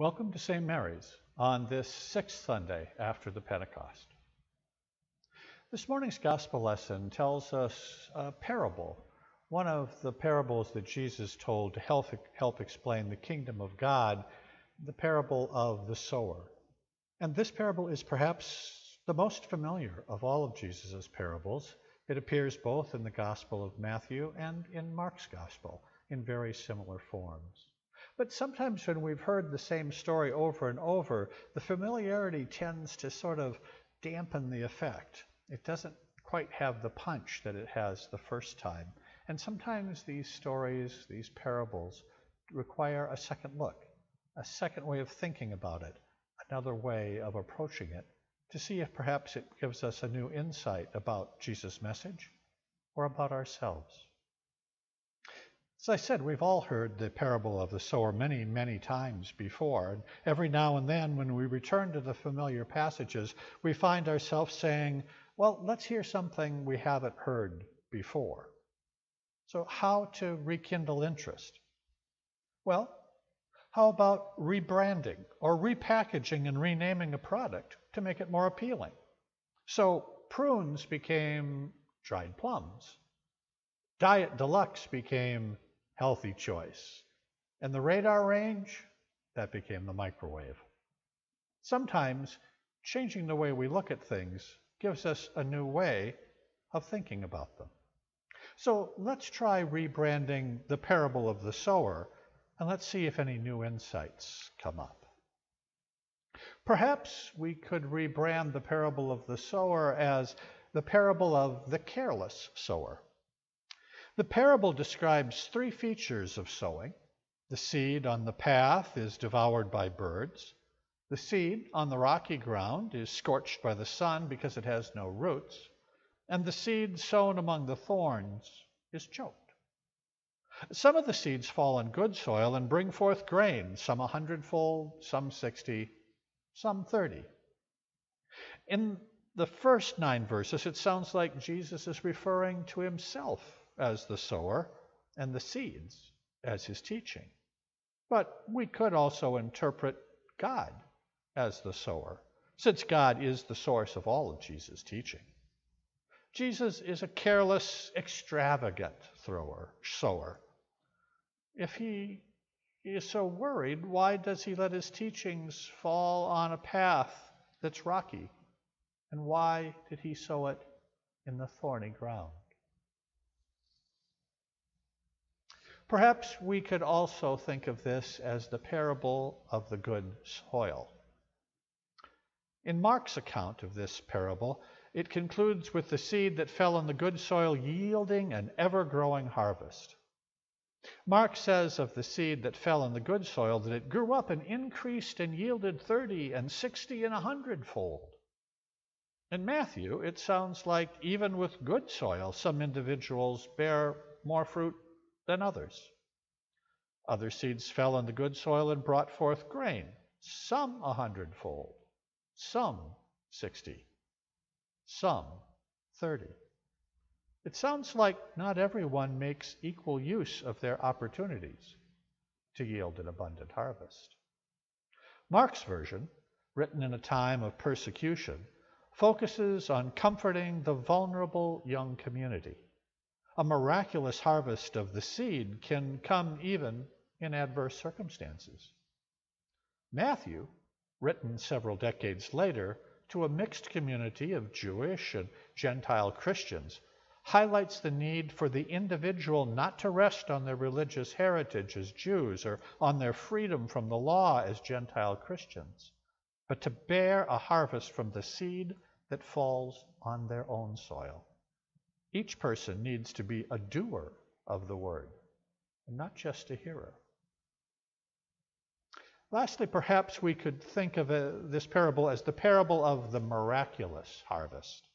Welcome to St. Mary's on this sixth Sunday after the Pentecost. This morning's gospel lesson tells us a parable, one of the parables that Jesus told to help, help explain the kingdom of God, the parable of the sower. And this parable is perhaps the most familiar of all of Jesus' parables. It appears both in the Gospel of Matthew and in Mark's Gospel in very similar forms. But sometimes when we've heard the same story over and over, the familiarity tends to sort of dampen the effect. It doesn't quite have the punch that it has the first time. And sometimes these stories, these parables, require a second look, a second way of thinking about it, another way of approaching it, to see if perhaps it gives us a new insight about Jesus' message or about ourselves. As I said, we've all heard the parable of the sower many, many times before. And every now and then, when we return to the familiar passages, we find ourselves saying, well, let's hear something we haven't heard before. So, how to rekindle interest? Well, how about rebranding or repackaging and renaming a product to make it more appealing? So, prunes became dried plums. Diet Deluxe became healthy choice. And the Radarange, that became the microwave. Sometimes changing the way we look at things gives us a new way of thinking about them. So let's try rebranding the parable of the sower and let's see if any new insights come up. Perhaps we could rebrand the parable of the sower as the parable of the careless sower. The parable describes three features of sowing. The seed on the path is devoured by birds. The seed on the rocky ground is scorched by the sun because it has no roots. And the seed sown among the thorns is choked. Some of the seeds fall on good soil and bring forth grain, some a hundredfold, some sixty, some thirty. In the first nine verses, it sounds like Jesus is referring to himself as the sower and the seeds as his teaching. But we could also interpret God as the sower, since God is the source of all of Jesus' teaching. Jesus is a careless, extravagant thrower, sower. If he is so worried, why does he let his teachings fall on a path that's rocky? And why did he sow it in the thorny ground? Perhaps we could also think of this as the parable of the good soil. In Mark's account of this parable, it concludes with the seed that fell on the good soil yielding an ever growing harvest. Mark says of the seed that fell on the good soil that it grew up and increased and yielded 30 and 60 and a hundredfold. In Matthew, it sounds like even with good soil, some individuals bear more fruit than others. Other seeds fell on the good soil and brought forth grain, some a hundredfold, some sixty, some thirty. It sounds like not everyone makes equal use of their opportunities to yield an abundant harvest. Mark's version, written in a time of persecution, focuses on comforting the vulnerable young community a miraculous harvest of the seed can come even in adverse circumstances. Matthew, written several decades later to a mixed community of Jewish and Gentile Christians, highlights the need for the individual not to rest on their religious heritage as Jews or on their freedom from the law as Gentile Christians, but to bear a harvest from the seed that falls on their own soil. Each person needs to be a doer of the word, and not just a hearer. Lastly, perhaps we could think of a, this parable as the parable of the miraculous harvest.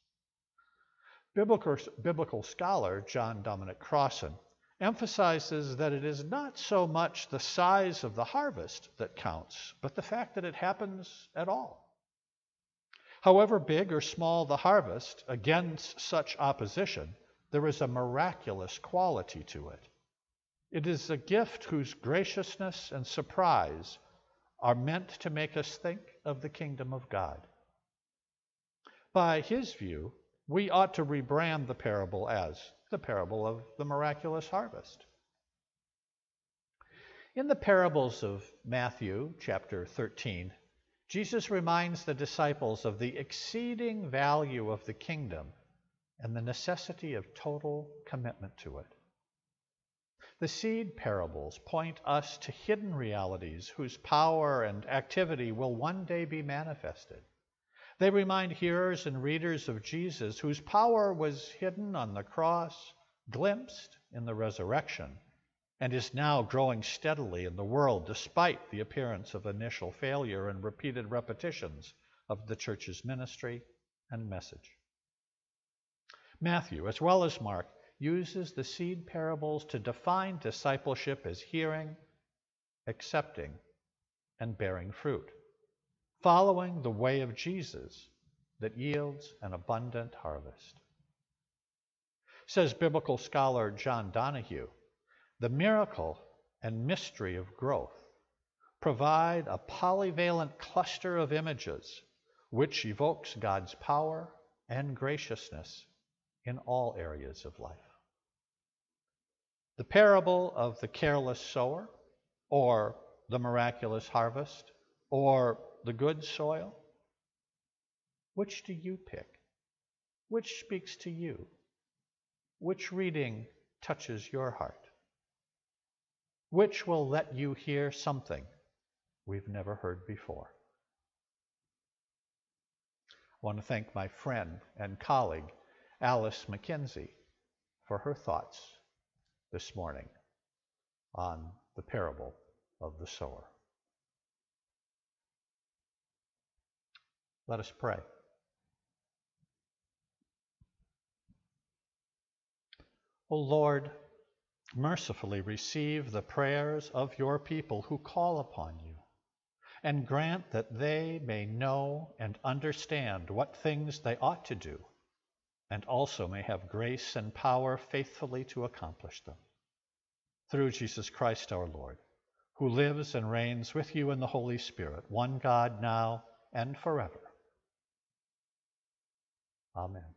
Biblical, biblical scholar John Dominic Crossan emphasizes that it is not so much the size of the harvest that counts, but the fact that it happens at all. However big or small the harvest, against such opposition, there is a miraculous quality to it. It is a gift whose graciousness and surprise are meant to make us think of the kingdom of God. By his view, we ought to rebrand the parable as the parable of the miraculous harvest. In the parables of Matthew, chapter 13, Jesus reminds the disciples of the exceeding value of the kingdom and the necessity of total commitment to it. The seed parables point us to hidden realities whose power and activity will one day be manifested. They remind hearers and readers of Jesus, whose power was hidden on the cross, glimpsed in the resurrection, and is now growing steadily in the world despite the appearance of initial failure and repeated repetitions of the church's ministry and message. Matthew, as well as Mark, uses the seed parables to define discipleship as hearing, accepting, and bearing fruit, following the way of Jesus that yields an abundant harvest. Says biblical scholar John Donahue, the miracle and mystery of growth provide a polyvalent cluster of images which evokes God's power and graciousness in all areas of life. The parable of the careless sower, or the miraculous harvest, or the good soil? Which do you pick? Which speaks to you? Which reading touches your heart? Which will let you hear something we've never heard before? I want to thank my friend and colleague, Alyce McKenzie, for her thoughts this morning on the parable of the sower. Let us pray. O Lord, mercifully receive the prayers of your people who call upon you, and grant that they may know and understand what things they ought to do and also may have grace and power faithfully to accomplish them. Through Jesus Christ our Lord, who lives and reigns with you in the Holy Spirit, one God now and forever. Amen.